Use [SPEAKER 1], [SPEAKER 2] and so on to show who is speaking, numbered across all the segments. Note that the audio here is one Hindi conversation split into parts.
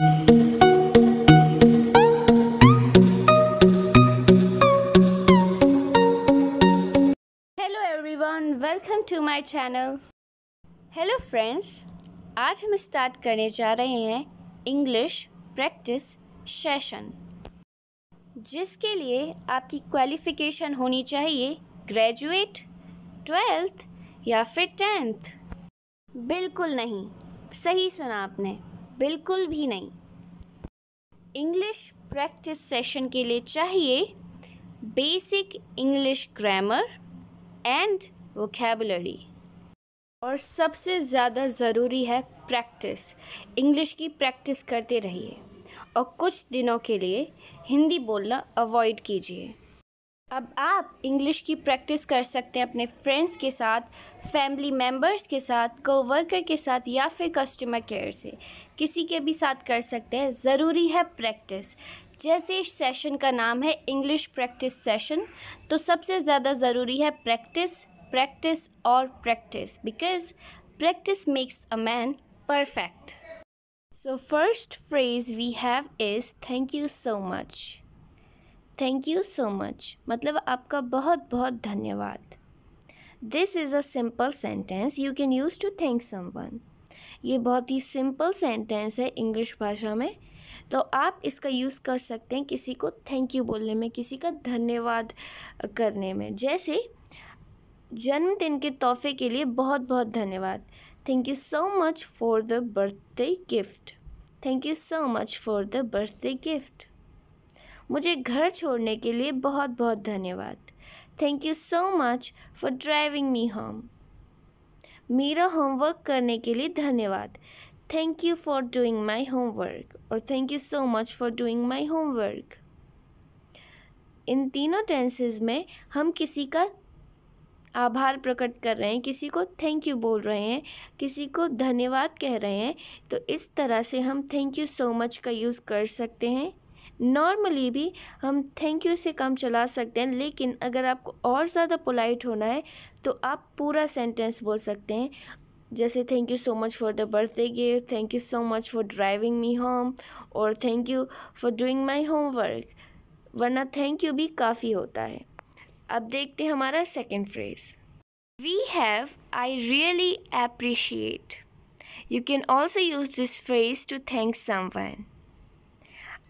[SPEAKER 1] Hello everyone welcome to my channel hello friends आज हम स्टार्ट करने जा रहे हैं इंग्लिश प्रैक्टिस सेशन जिसके लिए आपकी क्वालिफ़िकेशन होनी चाहिए ग्रेजुएट ट्वेल्थ या फिर टेंथ बिल्कुल नहीं, सही सुना आपने। बिल्कुल भी नहीं। इंग्लिश प्रैक्टिस सेशन के लिए चाहिए basic English grammar and vocabulary और सबसे ज़्यादा ज़रूरी है प्रैक्टिस इंग्लिश की प्रैक्टिस करते रहिए। और कुछ दिनों के लिए हिंदी बोलना अवॉइड कीजिए। अब आप इंग्लिश की प्रैक्टिस कर सकते हैं अपने फ्रेंड्स के साथ फैमिली मेंबर्स के साथ कोवर्कर के साथ या फिर कस्टमर केयर से। किसी के भी साथ कर सकते हैं, ज़रूरी है प्रैक्टिस जैसे इस सेशन का नाम है इंग्लिश प्रैक्टिस सेशन तो सबसे ज़्यादा ज़रूरी है प्रैक्टिस प्रैक्टिस और practice because practice makes a man perfect so first phrase we have is thank you so much thank you so much मतलब आपका बहुत बहुत धन्यवाद। This is a simple sentence you can use to thank someone ये बहुत ही सिंपल सेंटेंस है इंग्लिश भाषा में। तो आप इसका यूज़ कर सकते हैं किसी को थैंक यू बोलने में, किसी का धन्यवाद करने में। जैसे, जन्मदिन के तोहफे के लिए बहुत बहुत धन्यवाद। Thank you so much for the birthday gift thank you so much for the birthday gift मुझे घर छोड़ने के लिए बहुत बहुत धन्यवाद। Thank you so much for driving me home मेरा होमवर्क करने के लिए धन्यवाद। Thank you for doing my homework और thank you so much for doing my homework इन तीनों टेंसेस में हम किसी का आभार प्रकट कर रहे हैं, किसी को थैंक यू बोल रहे हैं, किसी को धन्यवाद कह रहे हैं तो इस तरह से हम थैंक यू सो मच का यूज़ कर सकते हैं। नॉर्मली भी हम थैंक यू से कम चला सकते हैं, लेकिन अगर आपको और ज़्यादा पोलाइट होना है तो आप पूरा सेंटेंस बोल सकते हैं। जैसे thank you so much for the birthday gift thank you so much for driving me home और thank you for doing my homework वरना थैंक यू भी काफ़ी होता है। अब देखते हैं हमारा second phrase we have I really appreciate you can also use this phrase to thank someone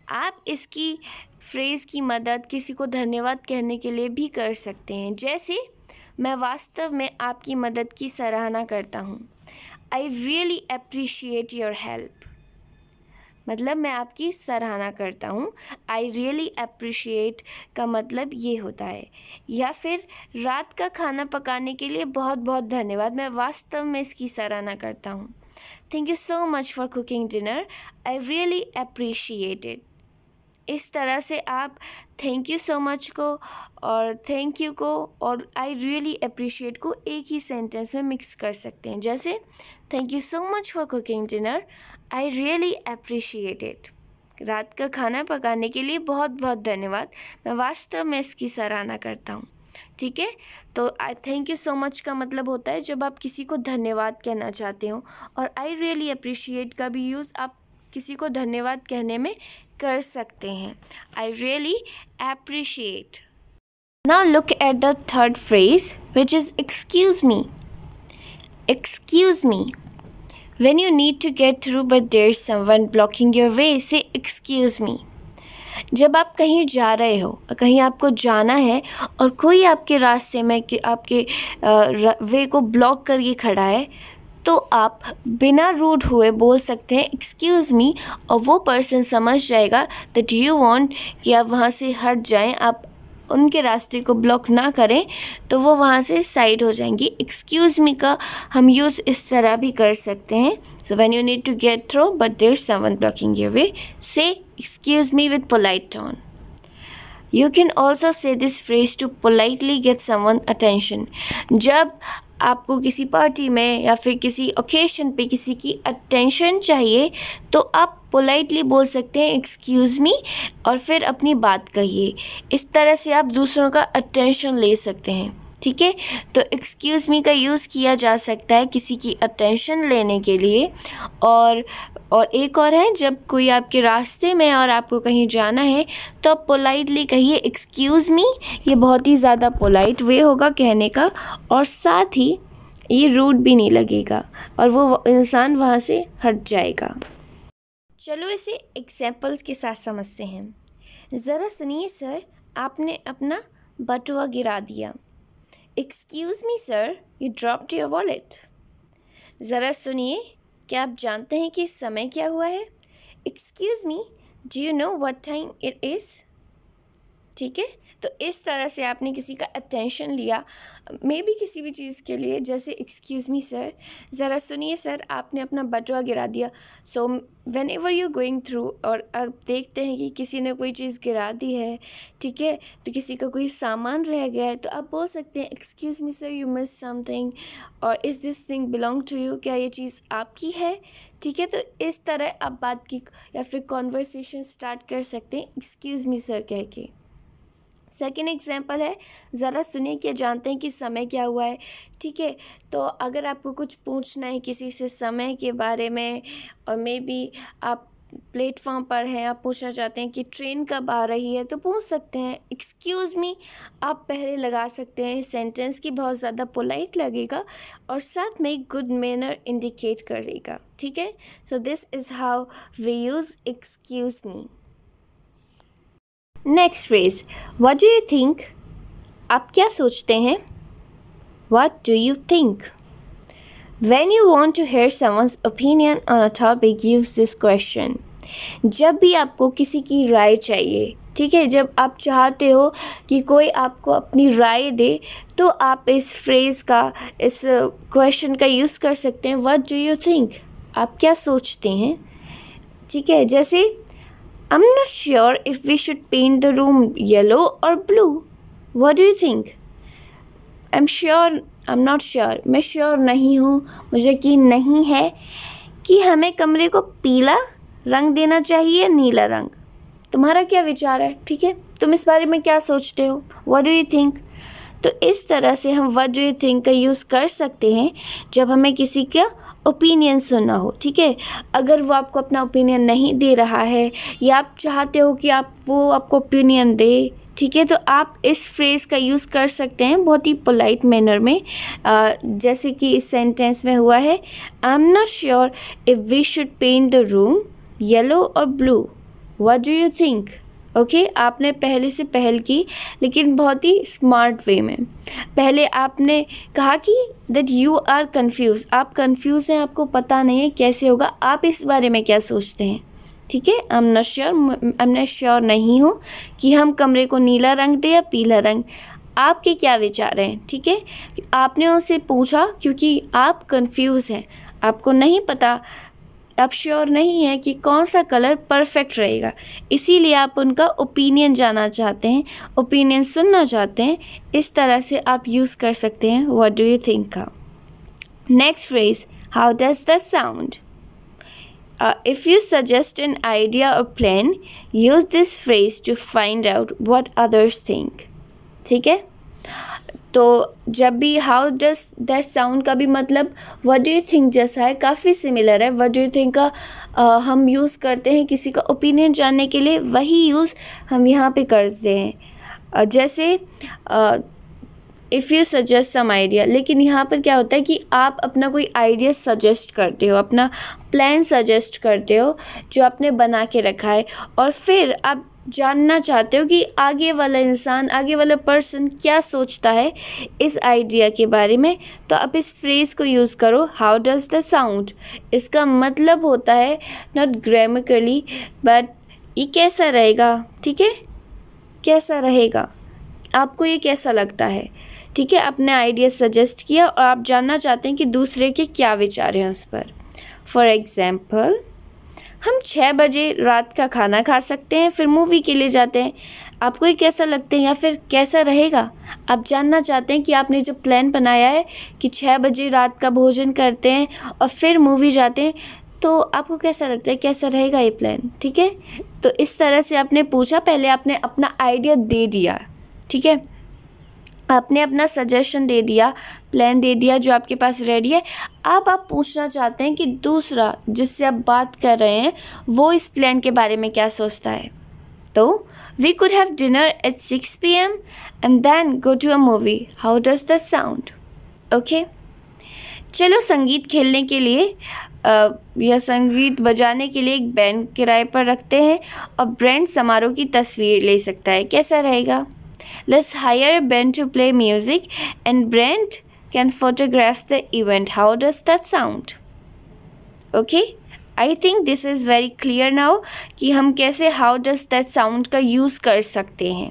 [SPEAKER 1] आप इसकी फ्रेज़ की मदद किसी को धन्यवाद कहने के लिए भी कर सकते हैं। जैसे, मैं वास्तव में आपकी मदद की सराहना करता हूँ। I really appreciate your help मतलब मैं आपकी सराहना करता हूँ। आई रियली अप्रिशिएट का मतलब ये होता है। या फिर, रात का खाना पकाने के लिए बहुत बहुत धन्यवाद। मैं वास्तव में इसकी सराहना करता हूँ। Thank you so much for cooking dinner I really appreciate it इस तरह से आप थैंक यू सो मच को और थैंक यू को और आई रियली अप्रिशिएट को एक ही सेंटेंस में मिक्स कर सकते हैं। जैसे thank you so much for cooking dinner I really appreciate it रात का खाना पकाने के लिए बहुत बहुत धन्यवाद। मैं वास्तव में इसकी सराहना करता हूँ। ठीक है? तो I thank you so much का मतलब होता है जब आप किसी को धन्यवाद कहना चाहते हो और आई रियली अप्रिशिएट का भी यूज़ आप किसी को धन्यवाद कहने में कर सकते हैं। I really appreciate now look at the third phrase which is excuse me excuse me when you need to get through but there someone blocking your way say excuse me जब आप कहीं जा रहे हो, कहीं आपको जाना है, और कोई आपके रास्ते में आपके वे को ब्लॉक करके खड़ा है तो आप बिना रूड हुए बोल सकते हैं एक्सक्यूज़ मी और वो पर्सन समझ जाएगा दैट यू वांट कि आप वहाँ से हट जाएँ, आप उनके रास्ते को ब्लॉक ना करें तो वो वहाँ से साइड हो जाएँगी। एक्सक्यूज़ मी का हम यूज़ इस तरह भी कर सकते हैं। So when you need to get through but there someone blocking your way say excuse me with polite tone you can also say this phrase to politely get someone attention जब आपको किसी पार्टी में या फिर किसी ओकेशन पे किसी की अटेंशन चाहिए तो आप पोलाइटली बोल सकते हैं एक्सक्यूज़ मी और फिर अपनी बात कहिए। इस तरह से आप दूसरों का अटेंशन ले सकते हैं, ठीक है? तो एक्सक्यूज़ मी का यूज़ किया जा सकता है किसी की अटेंशन लेने के लिए, और और एक और है, जब कोई आपके रास्ते में और आपको कहीं जाना है तो आप पोलाइटली कहिए एक्सक्यूज़ मी ये बहुत ही ज़्यादा पोलाइट वे होगा कहने का और साथ ही ये रूट भी नहीं लगेगा और वो इंसान वहाँ से हट जाएगा। चलो इसे एग्जाम्पल्स के साथ समझते हैं। ज़रा सुनिए सर, आपने अपना बटुआ गिरा दिया। Excuse me sir you drop your wallet ज़रा सुनिए। क्या आप जानते हैं कि समय क्या हुआ है? Excuse me do you know what time it is ठीक है? तो इस तरह से आपने किसी का अटेंशन लिया। मे भी किसी भी चीज़ के लिए, जैसे एक्सक्यूज़ मी सर ज़रा सुनिए सर आपने अपना बटुआ गिरा दिया। So whenever you going through और अब देखते हैं कि किसी ने कोई चीज़ गिरा दी है, ठीक है? तो किसी का कोई सामान रह गया है तो आप बोल सकते हैं excuse me sir you miss something और is this thing belong to you क्या ये चीज़ आपकी है? ठीक है? तो इस तरह आप बात की या फिर कॉन्वर्सेशन स्टार्ट कर सकते हैं एक्सक्यूज़ मी सर कह के। सेकेंड एग्ज़ाम्पल है, ज़रा सुनिए क्या जानते हैं कि समय क्या हुआ है, ठीक है? तो अगर आपको कुछ पूछना है किसी से समय के बारे में, और मे बी आप प्लेटफॉर्म पर हैं, आप पूछना चाहते हैं कि ट्रेन कब आ रही है तो पूछ सकते हैं। एक्सक्यूज़ मी आप पहले लगा सकते हैं सेंटेंस की बहुत ज़्यादा पोलाइट लगेगा, और साथ में गुड मैनर इंडिकेट करेगा, ठीक है? So this is how we use excuse me next phrase what do you think आप क्या सोचते हैं? What do you think when you want to hear someone's opinion on a topic use this question जब भी आपको किसी की राय चाहिए, ठीक है? जब आप चाहते हो कि कोई आपको अपनी राय दे तो आप इस फ्रेज़ का, इस क्वेश्चन का यूज़ कर सकते हैं। वट डू यू थिंक आप क्या सोचते हैं? ठीक है? जैसे I'm not sure if we should paint the room yellow or blue. What do you think? I'm sure I'm not sure. मैं श्योर नहीं हूँ मुझे यकीन नहीं है कि हमें कमरे को पीला रंग देना चाहिए नीला रंग तुम्हारा क्या विचार है ठीक है तुम इस बारे में क्या सोचते हो वट डू यू थिंक तो इस तरह से हम वट डू यू थिंक का यूज़ कर सकते हैं जब हमें किसी का ओपिनियन सुनना हो ठीक है? अगर वो आपको अपना ओपिनियन नहीं दे रहा है या आप चाहते हो कि आप वो आपको ओपिनियन दे ठीक है? तो आप इस फ्रेज़ का यूज़ कर सकते हैं बहुत ही पोलाइट मैनर में। आ, जैसे कि इस सेंटेंस में हुआ है I am not sure if we should paint the room yellow और blue what do you think okay आपने पहले से पहल की, लेकिन बहुत ही स्मार्ट वे में। पहले आपने कहा कि दैट यू आर कन्फ्यूज़ आप कन्फ्यूज़ हैं, आपको पता नहीं है कैसे होगा। आप इस बारे में क्या सोचते हैं? ठीक है? I am not sure I am not sure नहीं हूँ कि हम कमरे को नीला रंग दें या पीला रंग। आपके क्या विचार हैं? ठीक है? आपने उनसे पूछा, क्योंकि आप कंफ्यूज हैं। आपको नहीं पता आप श्योर नहीं है कि कौन सा कलर परफेक्ट रहेगा। इसीलिए आप उनका ओपिनियन जानना चाहते हैं ओपिनियन सुनना चाहते हैं, इस तरह से आप यूज़ कर सकते हैं। व्हाट डू यू थिंक का? Next phrase how does the sound if you suggest an idea और plan use this phrase to find out what others think ठीक है? तो जब भी हाउ डज दैट साउंड का भी मतलब वट डू यू थिंक जैसा है काफ़ी सिमिलर है। वट डू यू थिंक का आ, हम यूज़ करते हैं किसी का ओपिनियन जानने के लिए वही यूज़ हम यहाँ पे करते हैं। जैसे if you suggest some idea लेकिन यहाँ पर क्या होता है कि आप अपना कोई आइडिया सजेस्ट करते हो अपना प्लान सजेस्ट करते हो जो आपने बना के रखा है। और फिर आप जानना चाहते हो कि आगे वाला इंसान, आगे वाला पर्सन क्या सोचता है इस आइडिया के बारे में? तो आप इस फ्रेज़ को यूज़ करो हाउ डज़ द साउंड इसका मतलब होता है नॉट ग्रामिकली बट ये कैसा रहेगा? ठीक है? कैसा रहेगा? आपको ये कैसा लगता है? ठीक है? अपने आइडिया सजेस्ट किया और आप जानना चाहते हैं कि दूसरे के क्या विचार हैं उस पर। फॉर एग्ज़ाम्पल हम छः बजे रात का खाना खा सकते हैं, फिर मूवी के लिए जाते हैं। आपको ये कैसा लगता है या फिर कैसा रहेगा? आप जानना चाहते हैं कि आपने जो प्लान बनाया है कि छः बजे रात का भोजन करते हैं और फिर मूवी जाते हैं तो आपको कैसा लगता है? कैसा रहेगा ये प्लान ठीक है? तो इस तरह से आपने पूछा, पहले आपने अपना आइडिया दे दिया, ठीक है? आपने अपना सजेशन दे दिया प्लान दे दिया जो आपके पास रेडी है, अब आप पूछना चाहते हैं कि दूसरा जिससे आप बात कर रहे हैं, वो इस प्लान के बारे में क्या सोचता है? तो we could have dinner at six P M and then go to a movie how does the sound okay चलो, संगीत खेलने के लिए या संगीत बजाने के लिए एक बैंड किराए पर रखते हैं और ब्रांड समारोह की तस्वीर ले सकता है। कैसा रहेगा? Let's hire band to play music and Brent can photograph the event. How does that sound? Okay. I think this is very clear now कि हम कैसे how does that sound का use कर सकते हैं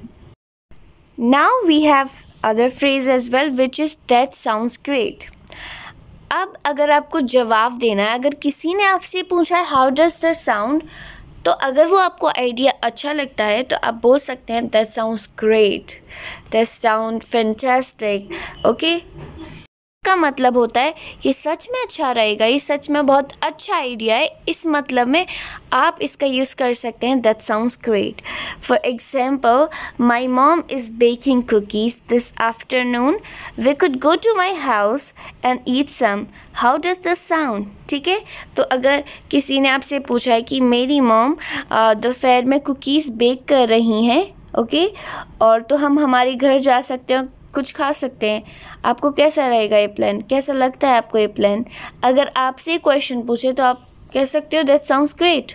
[SPEAKER 1] Now we have other phrase as well which is that sounds great. अब अगर आपको जवाब देना है अगर किसी ने आपसे पूछा है हाउ डज द साउंड तो अगर वो आपको आइडिया अच्छा लगता है तो आप बोल सकते हैं that sounds great that sound fantastic okay का मतलब होता है, ये सच में अच्छा रहेगा, ये सच में बहुत अच्छा आइडिया है। इस मतलब में आप इसका यूज़ कर सकते हैं that sounds great for example my mom is baking cookies this afternoon we could go to my house and eat some how does the sound ठीक है? तो अगर किसी ने आपसे पूछा है कि मेरी मॉम दोपहर में कुकीज़ बेक कर रही हैं ओके okay? और तो हम हमारे घर जा सकते हैं कुछ खा सकते हैं। आपको कैसा रहेगा ये प्लान कैसा लगता है आपको ये प्लान अगर आपसे क्वेश्चन पूछे तो आप कह सकते हो दैट साउंड्स ग्रेट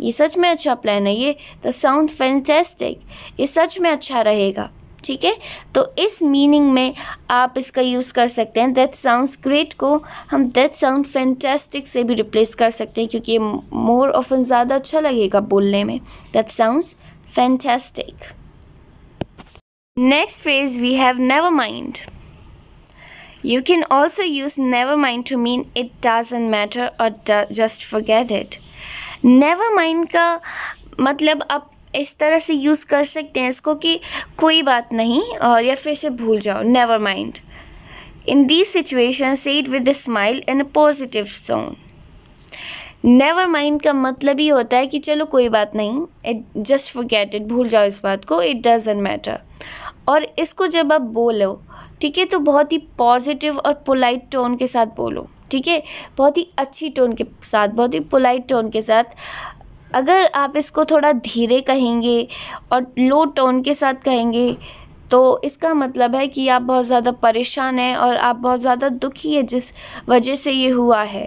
[SPEAKER 1] ये सच में अच्छा प्लान है ये। द साउंड फैंटेस्टिक ये सच में अच्छा रहेगा। ठीक है? तो इस मीनिंग में आप इसका यूज़ कर सकते हैं। दैट साउंड्स ग्रेट को हम दैट साउंड फैंटेस्टिक से भी रिप्लेस कर सकते हैं क्योंकि ये मोर ऑफन ज़्यादा अच्छा लगेगा बोलने में। That sounds fantastic Next phrase, we have never mind. You can also use never mind to mean it doesn't matter or just forget it. Never mind का मतलब आप इस तरह से यूज़ कर सकते हैं इसको कि कोई बात नहीं और या फिर से भूल जाओ never mind in the situation say it with smile in a positive zone never mind का मतलब ही होता है कि चलो कोई बात नहीं इट जस्ट फॉरगेट इट भूल जाओ इस बात को इट डजेंट मैटर और इसको जब आप बोलो, ठीक है तो बहुत ही पॉजिटिव और पोलाइट टोन के साथ बोलो, ठीक है? बहुत ही अच्छी टोन के साथ, बहुत ही पोलाइट टोन के साथ। अगर आप इसको थोड़ा धीरे कहेंगे और लो टोन के साथ कहेंगे तो इसका मतलब है कि आप बहुत ज़्यादा परेशान हैं और आप बहुत ज़्यादा दुखी है, जिस वजह से ये हुआ है।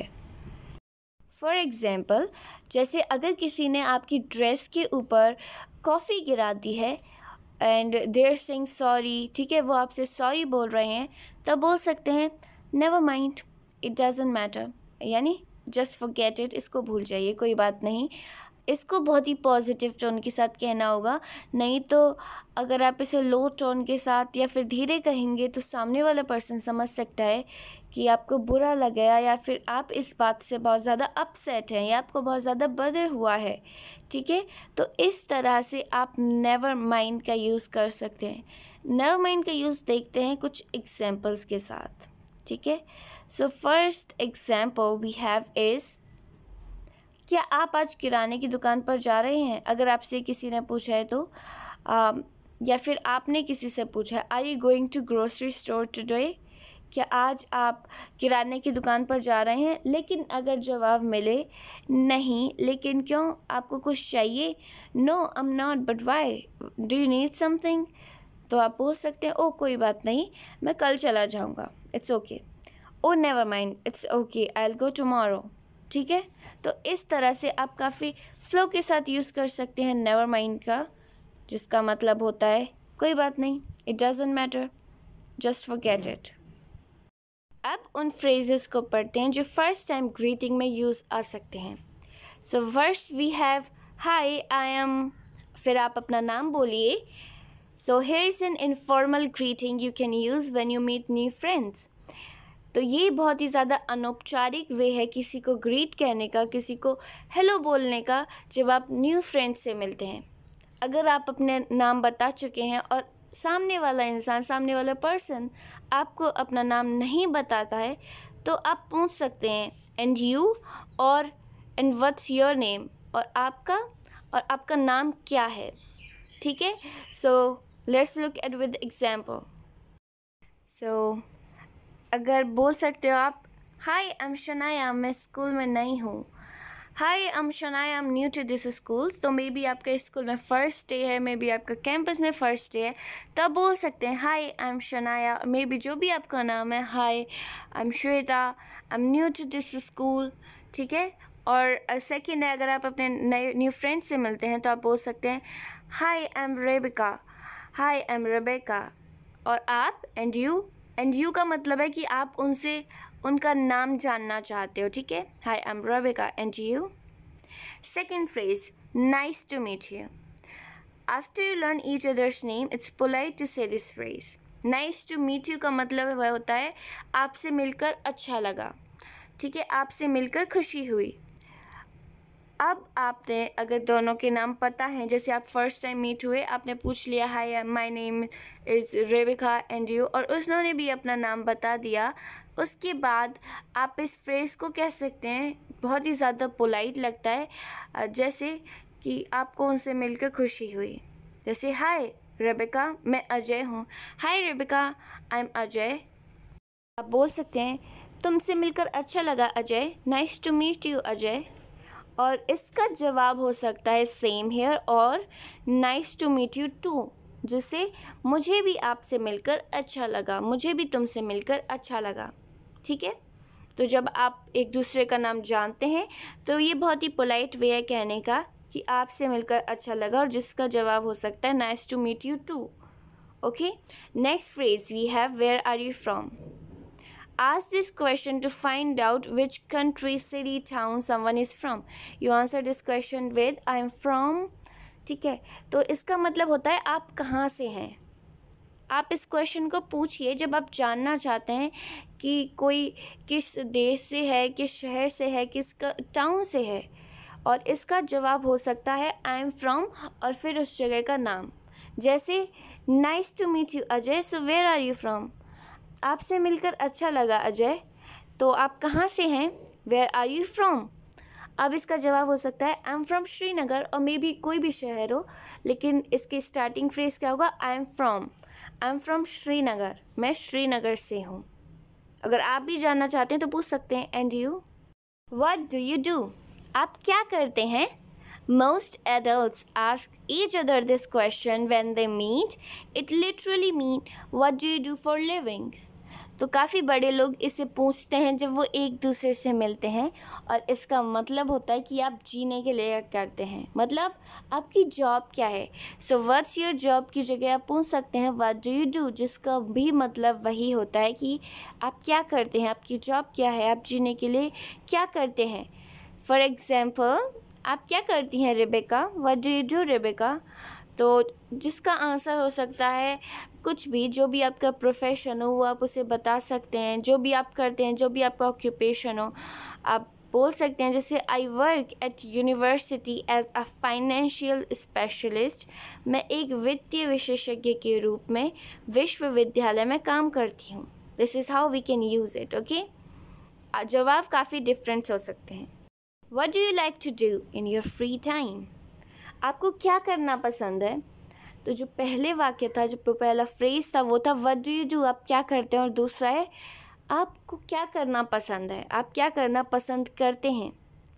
[SPEAKER 1] फॉर एग्ज़ाम्पल जैसे अगर किसी ने आपकी ड्रेस के ऊपर कॉफ़ी गिरा दी है एंड देर सिंग सॉरी ठीक है, वो आपसे सॉरी बोल रहे हैं, तब बोल सकते हैं never mind it doesn't matter यानी जस्ट फॉर गेट इट इसको भूल जाइए, कोई बात नहीं। इसको बहुत ही पॉजिटिव टोन के साथ कहना होगा। नहीं तो अगर आप इसे लो टोन के साथ या फिर धीरे कहेंगे तो सामने वाला पर्सन समझ सकता है कि आपको बुरा लगा या फिर आप इस बात से बहुत ज़्यादा अपसेट हैं या आपको बहुत ज़्यादा बदर हुआ है ठीक है? तो इस तरह से आप नेवर माइंड का यूज़ कर सकते हैं। नेवर माइंड का यूज़ देखते हैं कुछ एग्जाम्पल्स के साथ ठीक है? So first example we have is क्या आप आज किराने की दुकान पर जा रहे हैं? अगर आपसे किसी ने पूछा है तो आ, या फिर आपने किसी से पूछा है are you going to grocery store today क्या आज आप किराने की दुकान पर जा रहे हैं, लेकिन अगर जवाब मिले, नहीं, लेकिन क्यों? आपको कुछ चाहिए? No I'm not but why do you need something तो आप पूछ सकते हैं ओ कोई बात नहीं, मैं कल चला जाऊँगा it's okay oh never mind it's okay I'll go tomorrow ठीक है? तो इस तरह से आप काफ़ी फ्लो के साथ यूज़ कर सकते हैं नेवर माइंड का, जिसका मतलब होता है, कोई बात नहीं it doesn't matter just forget it अब उन फ्रेजेस को पढ़ते हैं जो फ़र्स्ट टाइम ग्रीटिंग में यूज़ आ सकते हैं। So first we have hi I am फिर आप अपना नाम बोलिए। So here is an informal greeting you can use when you meet new friends तो ये बहुत ही ज़्यादा अनौपचारिक वे है किसी को ग्रीट कहने का, किसी को हेलो बोलने का, जब आप न्यू फ्रेंड्स से मिलते हैं। अगर आप अपने नाम बता चुके हैं और सामने वाला इंसान, सामने वाला पर्सन आपको अपना नाम नहीं बताता है तो आप पूछ सकते हैं एंड यू और एंड व्हाट्स योर नेम और आपका और आपका नाम क्या है? ठीक है? So let's look at with example so अगर बोल सकते हो आप हाय आई एम शनाया मैं स्कूल में नहीं हूँ. Hi I'm Shanaya I'm new to this school तो मे बी आपके स्कूल में फ़र्स्ट डे है मे बी आपका कैंपस में फ़र्स्ट डे है। तब बोल सकते हैं hi I am Shanaya maybe जो भी आपका नाम है hi I am Shweta I am new to this school ठीक है? और सेकेंड है अगर आप अपने नए न्यू फ्रेंड्स से मिलते हैं तो आप बोल सकते हैं hi I am Rebecca hi I am Rebecca और आप एंड यू एंड यू का मतलब है कि आप उनसे उनका नाम जानना चाहते हो, ठीक है? Hi I'm Rebecca and you second phrase nice to meet you after you learn each others name it's polite to say this phrase nice to meet you का मतलब वह होता है, आपसे मिलकर अच्छा लगा। ठीक है? आपसे मिलकर खुशी हुई। अब आपने, अगर दोनों के नाम पता हैं, जैसे आप फ़र्स्ट टाइम मीट हुए, आपने पूछ लिया hi my name is Rebecca and you और उसने भी अपना नाम बता दिया उसके बाद आप इस फ्रेज़ को कह सकते हैं, बहुत ही ज़्यादा पोलाइट लगता है जैसे कि आपको उनसे मिलकर खुशी हुई। जैसे, हाय, रेबिका, मैं अजय हूँ। Hi, Rebecca I am Ajay. आप बोल सकते हैं, तुमसे मिलकर अच्छा लगा, Ajay. Nice to meet you Ajay. और इसका जवाब हो सकता है सेम हेयर और nice to meet you too जिसे मुझे भी आपसे मिलकर अच्छा लगा। मुझे भी तुमसे मिलकर अच्छा लगा। ठीक है? तो जब आप एक दूसरे का नाम जानते हैं तो ये बहुत ही पोलाइट वे है कहने का कि आपसे मिलकर अच्छा लगा और जिसका जवाब हो सकता है nice to meet you too okay next phrase we have where are you from ask this question to find out which country, city, town someone is from. You answer this question with I am from. ठीक है? तो इसका मतलब होता है आप कहाँ से हैं? आप इस क्वेश्चन को पूछिए, जब आप जानना चाहते हैं कि कोई किस देश से है, किस शहर से है, किस टाउन से है, और इसका जवाब हो सकता है आई एम फ्रॉम और फिर उस जगह का नाम। जैसे nice to meet you Ajay so where are you from आपसे मिलकर अच्छा लगा अजय तो आप कहाँ से हैं? वेयर आर यू फ्रॉम अब इसका जवाब हो सकता है आई एम फ्रॉम श्रीनगर और मे बी कोई भी शहर हो, लेकिन इसकी स्टार्टिंग फ्रेज क्या होगा? I am from I am from Srinagar मैं श्रीनगर से हूँ। अगर आप भी जानना चाहते हैं तो पूछ सकते हैं। And you what do you do आप क्या करते हैं? Most adult ask each other this question when they meet it literally mean what do you do for living तो काफ़ी बड़े लोग इसे पूछते हैं जब वो एक दूसरे से मिलते हैं और इसका मतलब होता है कि आप जीने के लिए करते हैं। मतलब आपकी जॉब क्या है? सो व्हाट्स योर जॉब की जगह आप पूछ सकते हैं व्हाट डू यू डू जिसका भी मतलब वही होता है कि आप क्या करते हैं, आपकी जॉब क्या है, आप जीने के लिए क्या करते हैं। फॉर एग्ज़ाम्पल आप क्या करती हैं Rebecca what do you do Rebecca तो जिसका आंसर हो सकता है कुछ भी, जो भी आपका प्रोफेशन हो, वो आप उसे बता सकते हैं। जो भी आप करते हैं, जो भी आपका ऑक्यूपेशन हो, आप बोल सकते हैं। जैसे I work at university as a financial specialist मैं एक वित्तीय विशेषज्ञ के रूप में विश्वविद्यालय में काम करती हूँ। This is how we can use it okay जवाब काफ़ी डिफरेंट हो सकते हैं। What do you like to do in your free time आपको क्या करना पसंद है? तो जो पहले वाक्य था, जो पहला फ्रेज था, वो था वट डू यू डू आप क्या करते हैं? और दूसरा है, आपको क्या करना पसंद है? आप क्या करना पसंद करते हैं?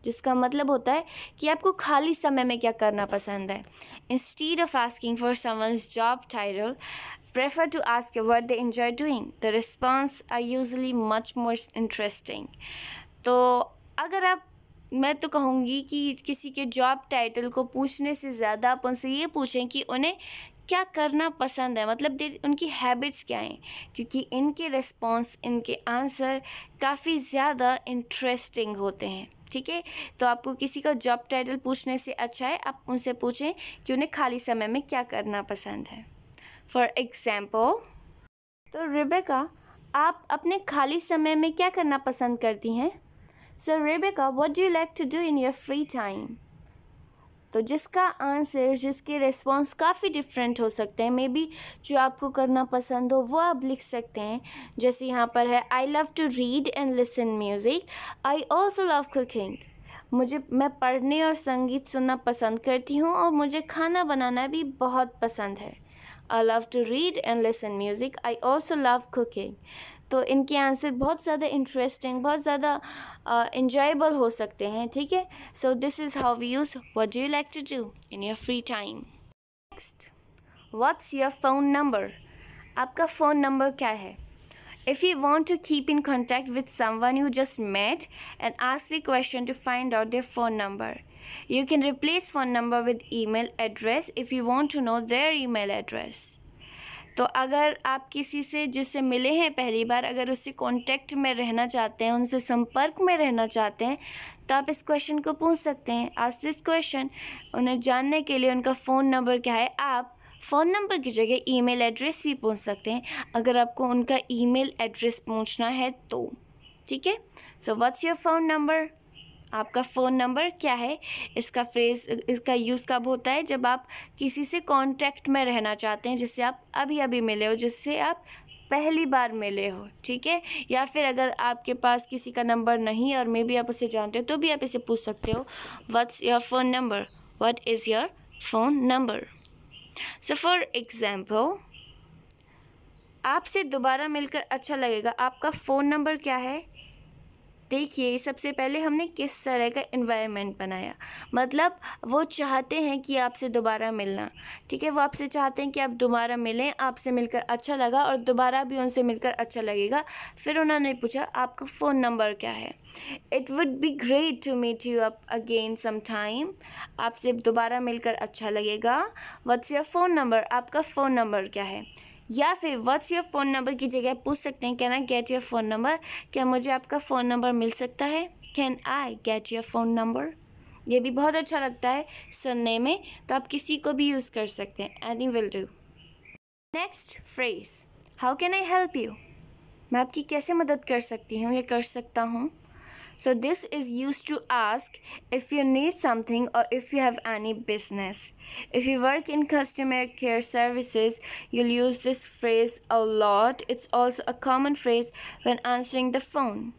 [SPEAKER 1] जिसका मतलब होता है कि आपको खाली समय में क्या करना पसंद है। Instead of asking for someone's job title prefer to ask what they enjoy doing the response are usually much more interesting तो अगर आप मैं तो कहूँगी कि किसी के जॉब टाइटल को पूछने से ज़्यादा आप उनसे ये पूछें कि उन्हें क्या करना पसंद है? मतलब दे, उनकी हैबिट्स क्या हैं? क्योंकि इनके रिस्पॉन्स इनके आंसर काफ़ी ज़्यादा इंटरेस्टिंग होते हैं, ठीक है? तो आपको किसी का जॉब टाइटल पूछने से अच्छा है, आप उनसे पूछें कि उन्हें खाली समय में क्या करना पसंद है। फॉर एग्ज़ाम्पल तो रिबेका आप अपने खाली समय में क्या करना पसंद करती हैं? So Rebecca what do you like to do in your free time तो जिसका आंसर जिसके रिस्पॉन्स काफ़ी डिफरेंट हो सकते हैं। मे बी जो आपको करना पसंद हो, वो आप लिख सकते हैं। जैसे यहाँ पर है I love to read and listen music I also love cooking मुझे, मैं पढ़ने और संगीत सुनना पसंद करती हूँ और मुझे खाना बनाना भी बहुत पसंद है। I love to read and listen music I also love cooking तो इनके आंसर बहुत ज़्यादा इंटरेस्टिंग बहुत ज़्यादा इंजॉयबल uh, हो सकते हैं ठीक है? So this is how we use what you like to do in your free time next what's your phone number आपका फ़ोन नंबर क्या है? If you want to keep in contact with someone you just met and ask the question to find out their phone number you can replace phone number with e mail address if you want to know their e mail address तो अगर आप किसी से जिससे मिले हैं पहली बार, अगर उससे कांटेक्ट में रहना चाहते हैं, उनसे संपर्क में रहना चाहते हैं तो आप इस क्वेश्चन को पूछ सकते हैं। आज दिस क्वेश्चन उन्हें जानने के लिए उनका फ़ोन नंबर क्या है? आप फ़ोन नंबर की जगह ईमेल एड्रेस भी पूछ सकते हैं। अगर आपको उनका ईमेल एड्रेस पूछना है तो ठीक है? So what's your phone number आपका फ़ोन नंबर क्या है? इसका फ्रेज इसका यूज़ कब होता है? जब आप किसी से कांटेक्ट में रहना चाहते हैं, जिससे आप अभी अभी मिले हो, जिससे आप पहली बार मिले हो, ठीक है? या फिर अगर आपके पास किसी का नंबर नहीं और मे भी आप उसे जानते हो तो भी आप इसे पूछ सकते हो। What's your phone number what is your phone number so for example आपसे दोबारा मिलकर अच्छा लगेगा। आपका फ़ोन नंबर क्या है? देखिए, सबसे पहले हमने किस तरह का इन्वायरमेंट बनाया। मतलब वो चाहते हैं कि आपसे दोबारा मिलना। ठीक है, वो आपसे चाहते हैं कि आप दोबारा मिलें, आपसे मिलकर अच्छा लगा और दोबारा भी उनसे मिलकर अच्छा लगेगा। फिर उन्होंने पूछा, आपका फ़ोन नंबर क्या है? It would be great to meet you up again some time आपसे दोबारा मिलकर अच्छा लगेगा? व्हाट्स योर फ़ोन नंबर आपका फ़ोन नंबर क्या है? या फिर व्हाट्स योर फ़ोन नंबर की जगह पूछ सकते हैं can I get your phone number क्या मुझे आपका फ़ोन नंबर मिल सकता है? Can I get your phone number ये भी बहुत अच्छा लगता है सुनने में तो आप किसी को भी यूज़ कर सकते हैं any will do next phrase how can I help you मैं आपकी कैसे मदद कर सकती हूँ या कर सकता हूँ? So this is used to ask if you need something or if you have any business. If you work in customer care services, you'll use this phrase a lot. It's also a common phrase when answering the phone.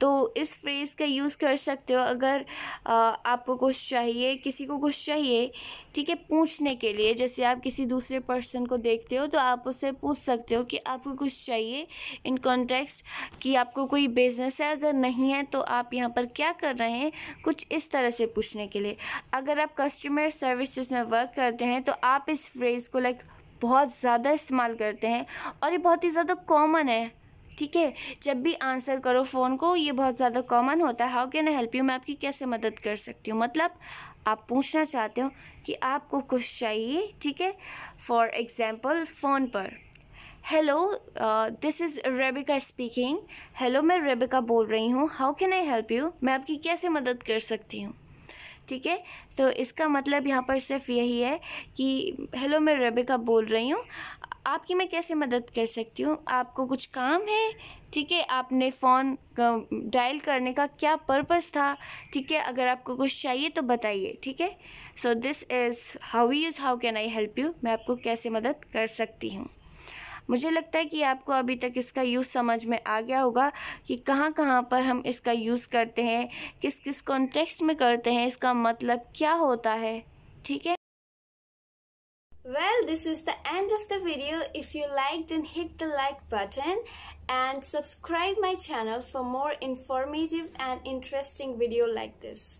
[SPEAKER 1] तो इस फ्रेज़ का यूज़ कर सकते हो। अगर आपको कुछ चाहिए, किसी को कुछ चाहिए, ठीक है, पूछने के लिए, जैसे आप किसी दूसरे पर्सन को देखते हो तो आप उससे पूछ सकते हो कि आपको कुछ चाहिए इन कॉन्टेक्स्ट कि आपको कोई बिज़नेस है, अगर नहीं है तो आप यहाँ पर क्या कर रहे हैं, कुछ इस तरह से पूछने के लिए। अगर आप कस्टमर सर्विसेज़ में वर्क करते हैं तो आप इस फ्रेज़ को लाइक बहुत ज़्यादा इस्तेमाल करते हैं और ये बहुत ही ज़्यादा कॉमन है। ठीक है, जब भी आंसर करो फ़ोन को, ये बहुत ज़्यादा कॉमन होता है। How can I help you मैं आपकी कैसे मदद कर सकती हूँ? मतलब आप पूछना चाहते हो कि आपको कुछ चाहिए, ठीक है? फॉर एग्ज़ाम्पल फ़ोन पर। Hello this is Rebecca speaking hello मैं रेबिका बोल रही हूँ। How can I help you मैं आपकी कैसे मदद कर सकती हूँ? ठीक है? तो इसका मतलब यहाँ पर सिर्फ़ यही है कि हेलो मैं रेबिका बोल रही हूँ। आपकी मैं कैसे मदद कर सकती हूँ? आपको कुछ काम है? ठीक है, आपने फ़ोन डायल करने का क्या पर्पस था? ठीक है, अगर आपको कुछ चाहिए तो बताइए, ठीक है? So this is how is how can I help you मैं आपको कैसे मदद कर सकती हूँ? मुझे लगता है कि आपको अभी तक इसका यूज़ समझ में आ गया होगा कि कहाँ कहाँ पर हम इसका यूज़ करते हैं, किस किस कॉन्टेक्स्ट में करते हैं, इसका मतलब क्या होता है? ठीक है?
[SPEAKER 2] Well, this is the end of the video. If you like, then hit the like button and subscribe my channel for more informative and interesting video like this.